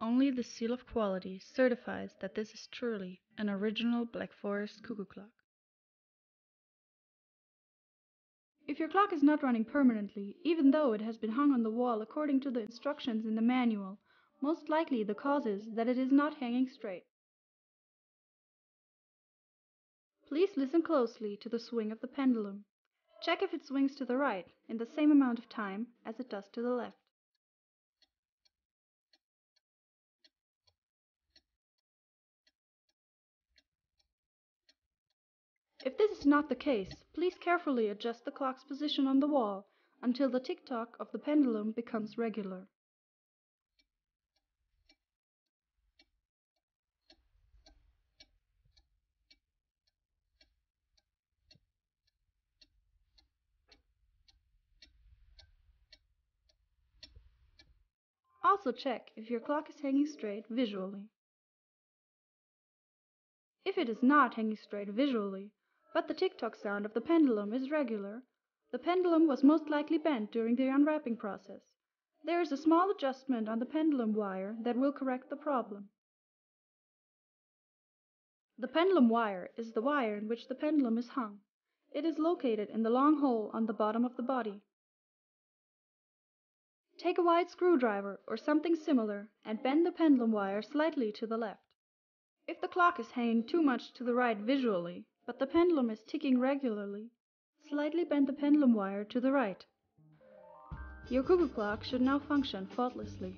Only the seal of quality certifies that this is truly an original Black Forest cuckoo clock. If your clock is not running permanently, even though it has been hung on the wall according to the instructions in the manual, most likely the cause is that it is not hanging straight. Please listen closely to the swing of the pendulum. Check if it swings to the right in the same amount of time as it does to the left. If this is not the case, please carefully adjust the clock's position on the wall until the tick-tock of the pendulum becomes regular. Also check if your clock is hanging straight visually. If it is not hanging straight visually, but the tick-tock sound of the pendulum is regular, the pendulum was most likely bent during the unwrapping process. There is a small adjustment on the pendulum wire that will correct the problem. The pendulum wire is the wire in which the pendulum is hung. It is located in the long hole on the bottom of the body. Take a wide screwdriver or something similar and bend the pendulum wire slightly to the left. If the clock is hanging too much to the right visually, but the pendulum is ticking regularly, slightly bend the pendulum wire to the right. Your cuckoo clock should now function faultlessly.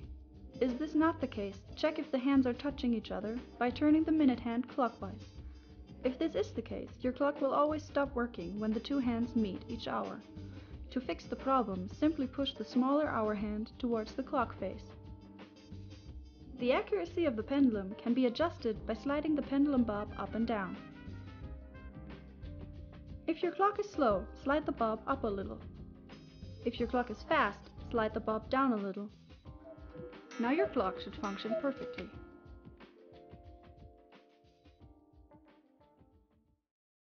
Is this not the case, check if the hands are touching each other by turning the minute hand clockwise. If this is the case, your clock will always stop working when the two hands meet each hour. To fix the problem, simply push the smaller hour hand towards the clock face. The accuracy of the pendulum can be adjusted by sliding the pendulum bob up and down. If your clock is slow, slide the bob up a little. If your clock is fast, slide the bob down a little. Now your clock should function perfectly.